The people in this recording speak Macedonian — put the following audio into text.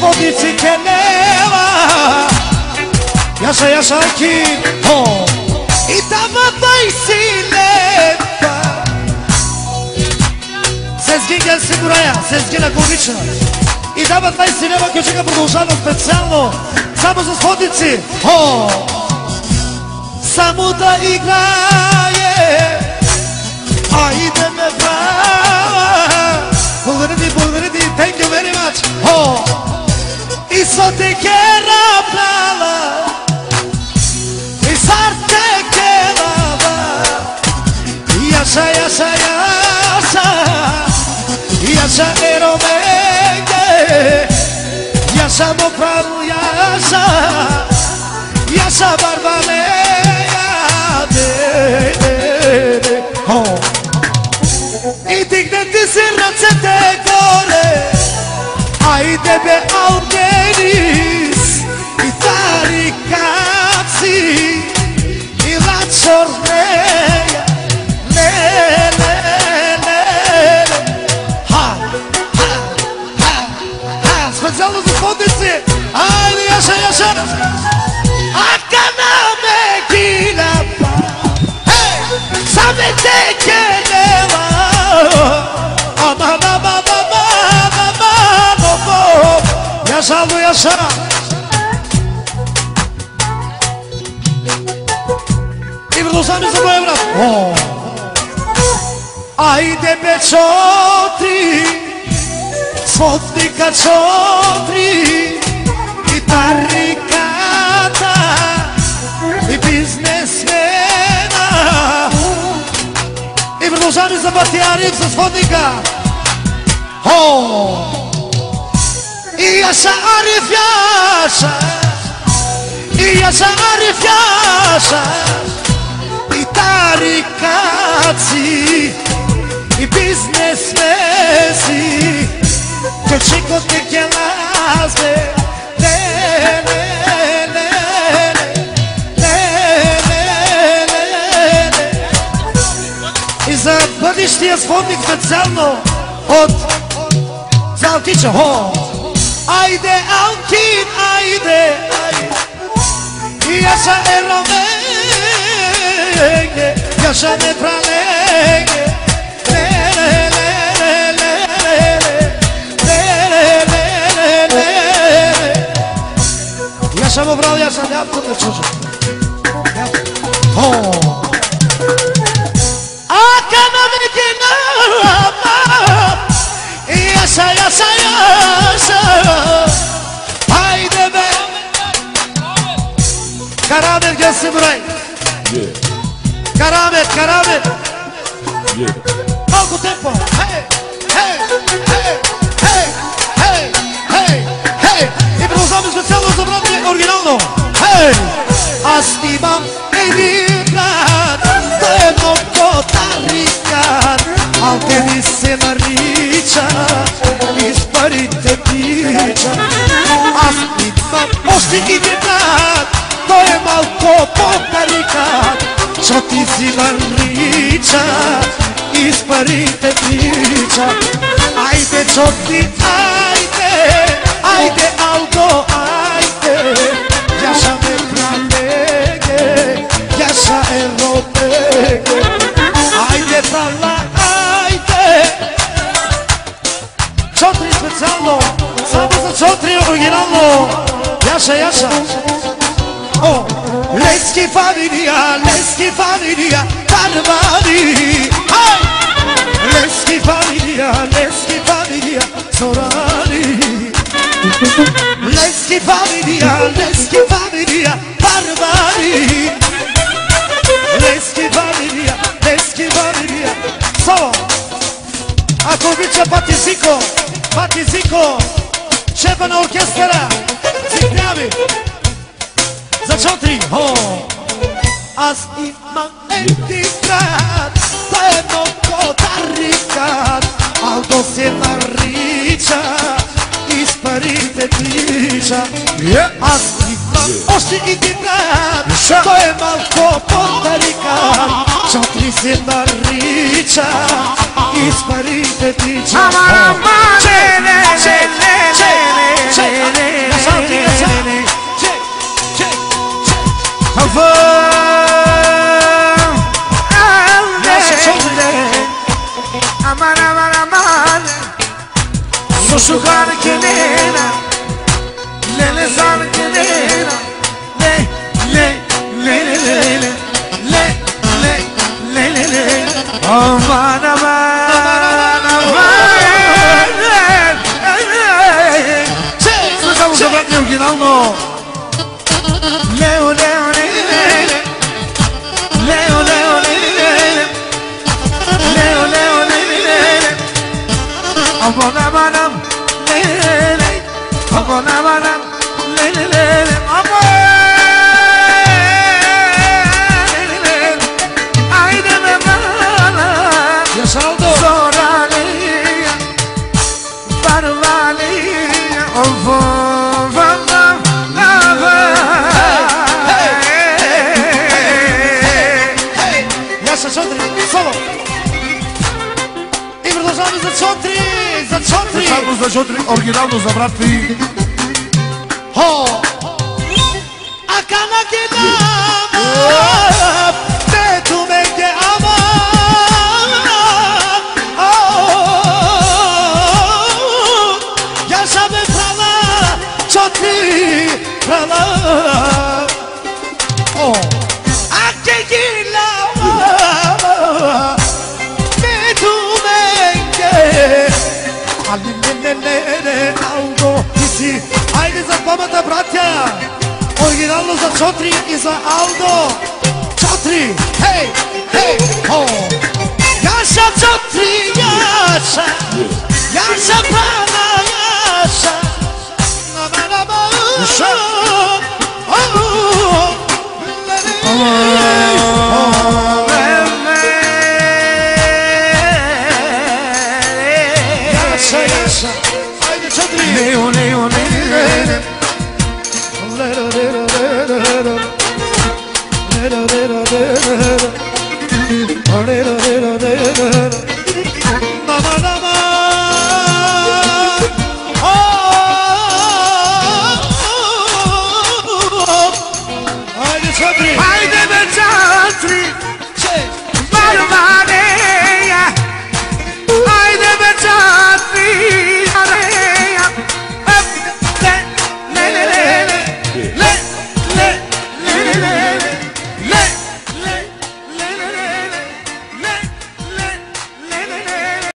vodnici keneva. Ja sam, ja sam kid, ho I tamo taj si lepa. Sezgin gel si buraya, Sezgin'e kovića I tamo taj si lepa köşeka produžavno specijalno. Samo za svodnici, ho. Samo da igraje. Ajde me Γιάσα ερωμένε, γιάσα μοφράνου, γιάσα, γιάσα βαρβανέα, Η ε, ε, ε, τίγνε της ράτσετε κόρε, αείτε με άλλο χάσεις η κάψει η λατσορνέα λέλα yaşa bu yaşa İbn Hüsam bizi buraya bırak oh. Ajde be çotri Sotnika çotri Gitarnikata I biznesmena İbn Hüsam bizi batiyarif Sotnika Oh! يا سأعرف يا سعد يا سأعرف يا سعد I и бизнес вези Кълчикът те ќе лазбе Не, не, не, не, не, не, не, не. И за Залтича Хо! Ay de Antin, ay de ay. Yaşa erame, yaşa neprane. Yaşa bu bravo yaşa ne yaptın da çocuk? Ne yaptın? Oh. سبري كرامة كرامة فوق تيمبو هاي هاي هاي هاي هاي هاي هاي i продължаваме специално за брат оригинално. Хей! Аз имам един брат, той е много тарикан, а те ми се нарича, из парите пича. Аз имам още един брат, ποπαρικά Σ' ό,τι ζηλαν ρίτσα εις παρήτε πίτσα. Άιτε τσόκτη, άιτε, άιτε αυτό, άιτε. Γεια σα με πραλέγε, γεια σα εδώ πέγε. Άιτε θαλά, άιτε. Τσόκτρι σπετσάλλο, σαν πως το τσόκτρι ο γυράλλο Γεια σα, γεια σα Leski familia, leski familia, tanımani Ay! Leski familia, leski familia, sorani. Leski familia, leski familia, parmani Leski familia, leski familia, so A comincia Patizico, Batisico, Stefano Orchestra, Zignami Zašto ti ho? As in man in the dark, sei no potarica, al doce tarica, disparite trica, yeah, as in fantastic in the dark, to e malko potarica, senti se tarica, disparite trica. Kuşu kar kenara Lele zar kenara Le le le le le le Le le le le le Aman aman aman Bakalım sabah diyorum ki lan o Leo leo Abone bana con la чотри, за чотри. Специјално за чотри, оригинално за брат ми. Хо! Ака на кидам! Ramata bratja Originalno za Čotri i za Aldo. Čotri, hej, hej, ho. Jaša Čotri, Jaša. Jaša Pana, Jaša. Na Nama, nama, Jaša. Jaša, Jaša.